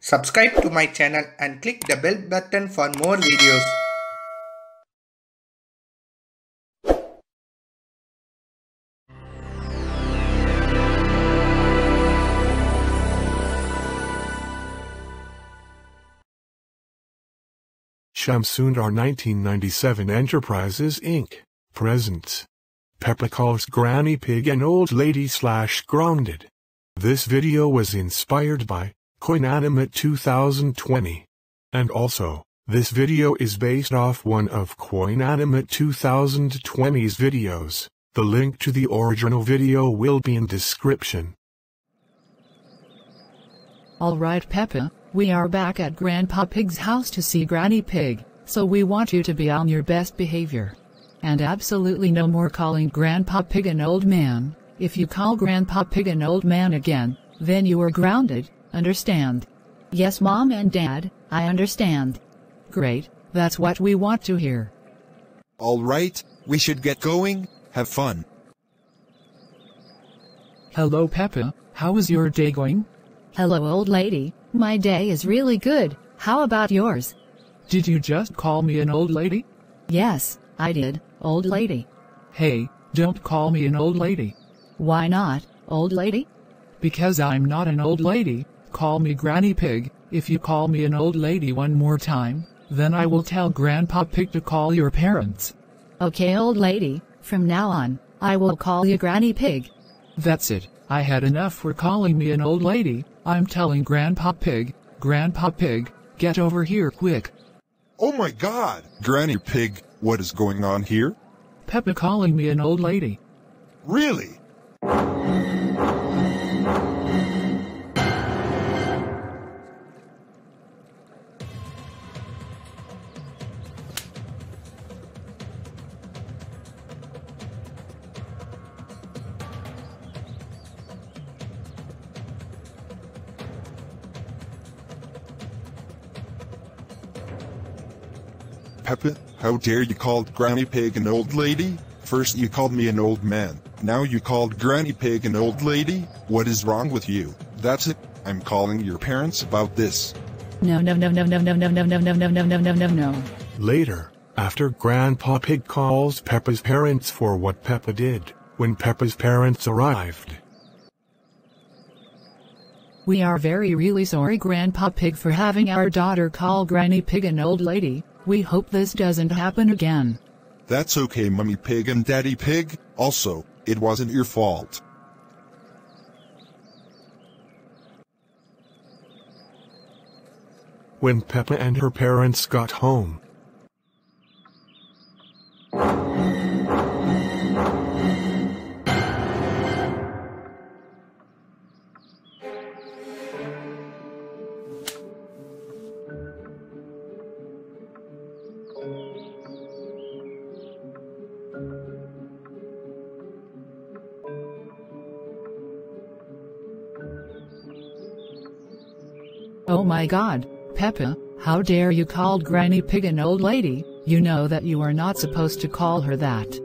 Subscribe to my channel and click the bell button for more videos. Shamsundar 1997 Enterprises Inc. presents Peppa calls Granny Pig an old lady slash grounded. This video was inspired by Coinanimate 2020. And also, this video is based off one of Coinanimate 2020's videos. The link to the original video will be in description. Alright Peppa, we are back at Grandpa Pig's house to see Granny Pig, so we want you to be on your best behavior. And absolutely no more calling Grandpa Pig an old man, if you call Grandpa Pig an old man again, then you are grounded, understand? Yes mom and dad, I understand. Great, that's what we want to hear. All right, we should get going. Have fun. Hello Peppa, how is your day going? Hello old lady, my day is really good, how about yours? Did you just call me an old lady? Yes, I did, old lady. Hey, don't call me an old lady. Why not, old lady? Because I'm not an old lady, call me Granny Pig. If you call me an old lady one more time, then I will tell Grandpa Pig to call your parents. Okay old lady, from now on, I will call you Granny Pig. That's it, I had enough for calling me an old lady. I'm telling Grandpa Pig, Grandpa Pig, get over here quick. Oh my god! Granny Pig, what is going on here? Peppa calling me an old lady. Really? Peppa, how dare you call Granny Pig an old lady? First you called me an old man, now you called Granny Pig an old lady? What is wrong with you? That's it, I'm calling your parents about this. No no no no no no no no no no no no no no no no. Later, after Grandpa Pig calls Peppa's parents for what Peppa did, when Peppa's parents arrived. We are very really sorry Grandpa Pig for having our daughter call Granny Pig an old lady. We hope this doesn't happen again. That's okay Mummy Pig and Daddy Pig, also, it wasn't your fault. When Peppa and her parents got home, Oh my god, Peppa, how dare you called Granny Pig an old lady, you know that you are not supposed to call her that.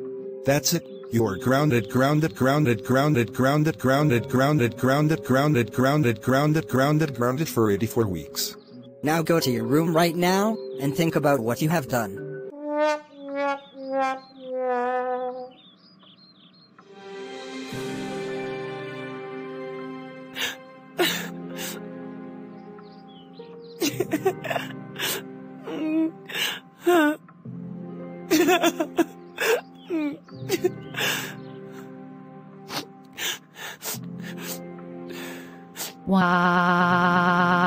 That's it, you're grounded, grounded, grounded, grounded, grounded, grounded, grounded, grounded, grounded, grounded, grounded, grounded, grounded for 84 weeks. Now go to your room right now and think about what you have done. 嗯，哈，嗯，哇。